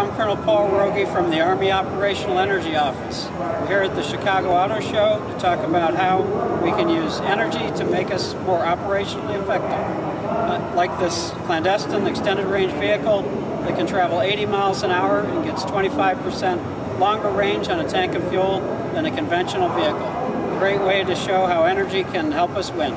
I'm Colonel Paul Roege from the Army Operational Energy Office. We're here at the Chicago Auto Show to talk about how we can use energy to make us more operationally effective. Uh, like this clandestine extended range vehicle that can travel 80 miles an hour and gets 25% longer range on a tank of fuel than a conventional vehicle. Great way to show how energy can help us win.